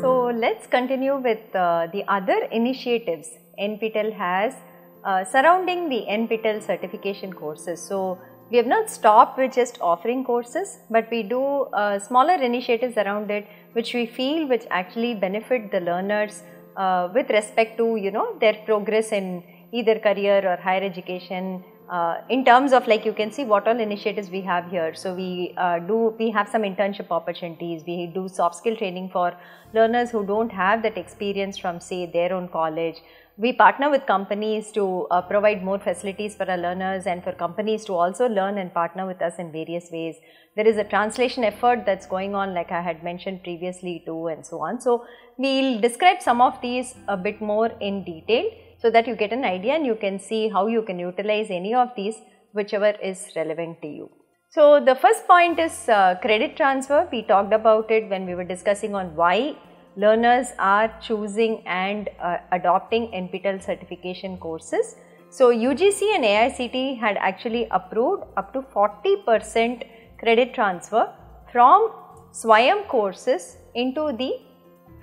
So let's continue with uh, the other initiatives NPTEL has uh, surrounding the NPTEL certification courses. So we have not stopped with just offering courses, but we do uh, smaller initiatives around it, which we feel which actually benefit the learners uh, with respect to you know their progress in either career or higher education uh, in terms of like you can see what all initiatives we have here. So we uh, do, we have some internship opportunities, we do soft skill training for learners who don't have that experience from say their own college. We partner with companies to uh, provide more facilities for our learners and for companies to also learn and partner with us in various ways. There is a translation effort that's going on like I had mentioned previously too and so on. So we'll describe some of these a bit more in detail so that you get an idea and you can see how you can utilize any of these whichever is relevant to you. So, the first point is uh, credit transfer. We talked about it when we were discussing on why learners are choosing and uh, adopting NPTEL certification courses. So, UGC and AICTE had actually approved up to 40 percent credit transfer from SWAYAM courses into the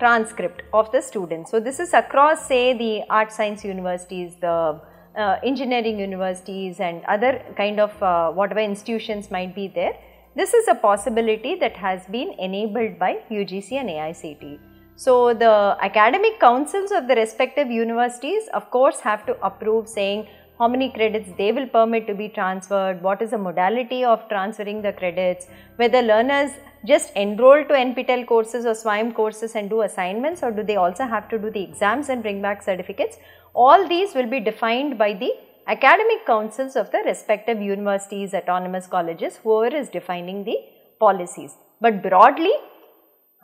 transcript of the student. So, this is across say the art science universities, the uh, engineering universities and other kind of uh, whatever institutions might be there. This is a possibility that has been enabled by UGC and AICTE. So, the academic councils of the respective universities of course have to approve saying how many credits they will permit to be transferred, what is the modality of transferring the credits, whether learners just enroll to NPTEL courses or SWAYAM courses and do assignments or do they also have to do the exams and bring back certificates. All these will be defined by the academic councils of the respective universities, autonomous colleges, whoever is defining the policies. But broadly,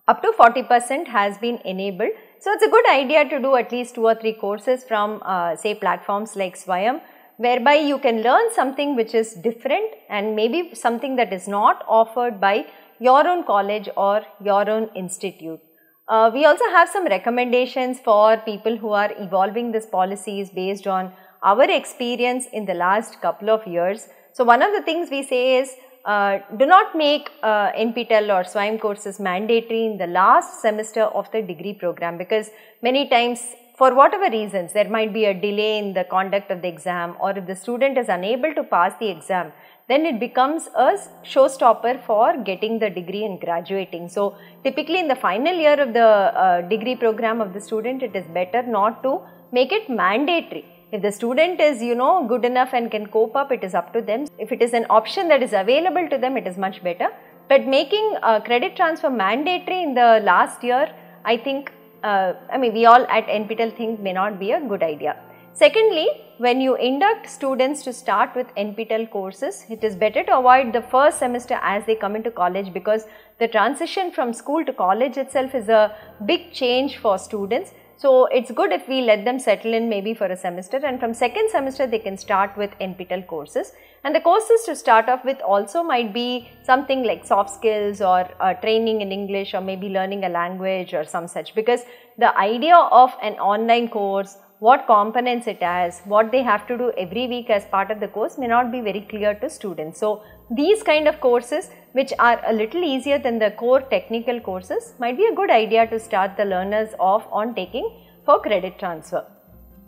up to 40 percent has been enabled. So, it is a good idea to do at least 2 or 3 courses from uh, say platforms like Swayam whereby you can learn something which is different and maybe something that is not offered by your own college or your own institute. Uh, we also have some recommendations for people who are evolving these policies based on our experience in the last couple of years. So, one of the things we say is uh, do not make uh, NPTEL or SWAYAM courses mandatory in the last semester of the degree program because many times for whatever reasons there might be a delay in the conduct of the exam or if the student is unable to pass the exam then it becomes a showstopper for getting the degree and graduating. So, typically in the final year of the uh, degree program of the student, it is better not to make it mandatory. If the student is you know good enough and can cope up, it is up to them. If it is an option that is available to them, it is much better. But making credit transfer mandatory in the last year, I think, uh, I mean we all at NPTEL think may not be a good idea. Secondly, when you induct students to start with NPTEL courses, it is better to avoid the first semester as they come into college because the transition from school to college itself is a big change for students. So, it is good if we let them settle in maybe for a semester and from second semester they can start with NPTEL courses. And the courses to start off with also might be something like soft skills or uh, training in English or maybe learning a language or some such. Because the idea of an online course what components it has, what they have to do every week as part of the course may not be very clear to students. So, these kind of courses which are a little easier than the core technical courses might be a good idea to start the learners off on taking for credit transfer.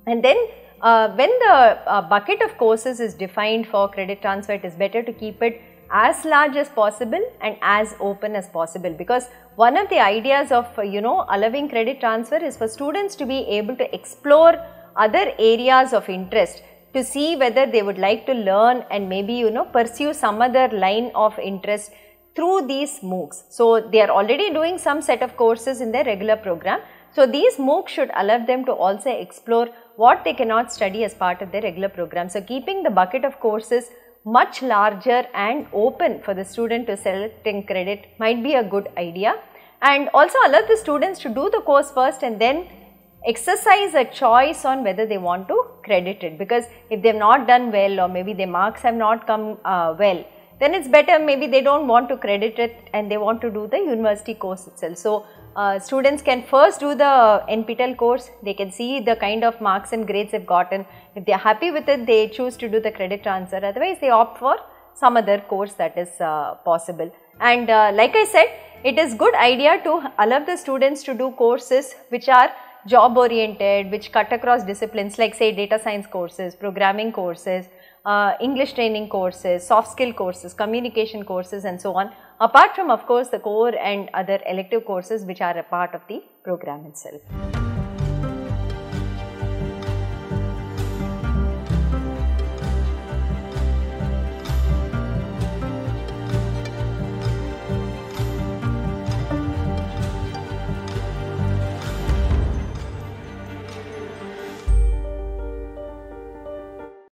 And then uh, when the uh, bucket of courses is defined for credit transfer, it is better to keep it as large as possible and as open as possible because one of the ideas of you know allowing credit transfer is for students to be able to explore other areas of interest to see whether they would like to learn and maybe you know pursue some other line of interest through these MOOCs. So, they are already doing some set of courses in their regular program. So, these MOOCs should allow them to also explore what they cannot study as part of their regular program. So, keeping the bucket of courses much larger and open for the student to select and credit might be a good idea. And also allow the students to do the course first and then exercise a choice on whether they want to credit it. Because if they have not done well or maybe their marks have not come uh, well then it is better maybe they do not want to credit it and they want to do the university course itself. So, uh, students can first do the NPTEL course, they can see the kind of marks and grades they have gotten. If they are happy with it, they choose to do the credit transfer, otherwise they opt for some other course that is uh, possible. And uh, like I said, it is good idea to allow the students to do courses which are job oriented, which cut across disciplines like say data science courses, programming courses, uh, English training courses, soft skill courses, communication courses and so on apart from of course the core and other elective courses which are a part of the program itself.